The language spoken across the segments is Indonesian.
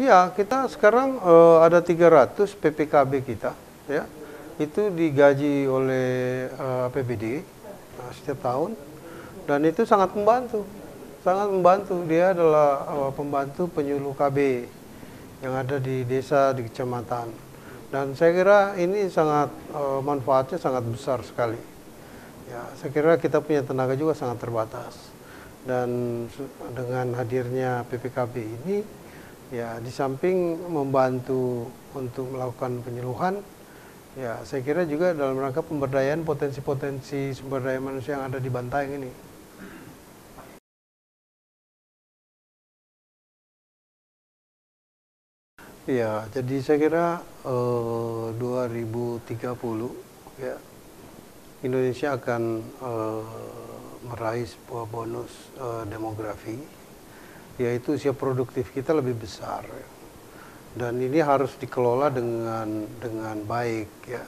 Iya, kita sekarang uh, ada 300 PPKB kita, ya. Itu digaji oleh uh, eh, APBD uh, setiap tahun, dan itu sangat membantu, sangat membantu. Dia adalah uh, pembantu penyuluh KB yang ada di desa di kecamatan, dan saya kira ini sangat uh, manfaatnya sangat besar sekali. Ya, saya kira kita punya tenaga juga sangat terbatas, dan dengan hadirnya PPKB ini ya di samping membantu untuk melakukan penyuluhan ya saya kira juga dalam rangka pemberdayaan potensi-potensi sumber daya manusia yang ada di Bantaeng ini. Ya, jadi saya kira eh, 2030 ya Indonesia akan eh, meraih sebuah bonus eh, demografi yaitu usia produktif kita lebih besar dan ini harus dikelola dengan dengan baik ya.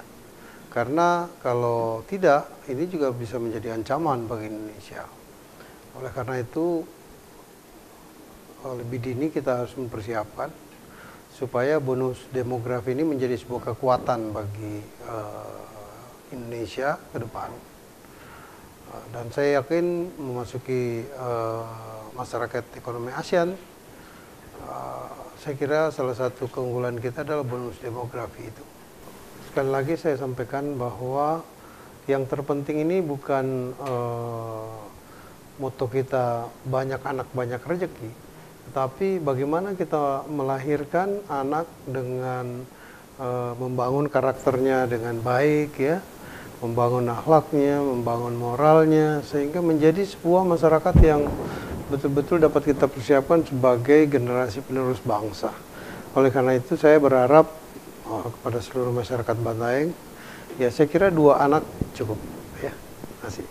Karena kalau tidak ini juga bisa menjadi ancaman bagi Indonesia. Oleh karena itu lebih dini kita harus mempersiapkan supaya bonus demografi ini menjadi sebuah kekuatan bagi uh, Indonesia ke depan. Uh, dan saya yakin memasuki uh, masyarakat ekonomi ASEAN, uh, saya kira salah satu keunggulan kita adalah bonus demografi itu. Sekali lagi saya sampaikan bahwa yang terpenting ini bukan uh, moto kita banyak anak banyak rezeki, tetapi bagaimana kita melahirkan anak dengan uh, membangun karakternya dengan baik ya, membangun akhlaknya, membangun moralnya sehingga menjadi sebuah masyarakat yang betul-betul dapat kita persiapkan sebagai generasi penerus bangsa. Oleh karena itu saya berharap oh, kepada seluruh masyarakat Bantaeng, ya saya kira dua anak cukup. Ya, kasih.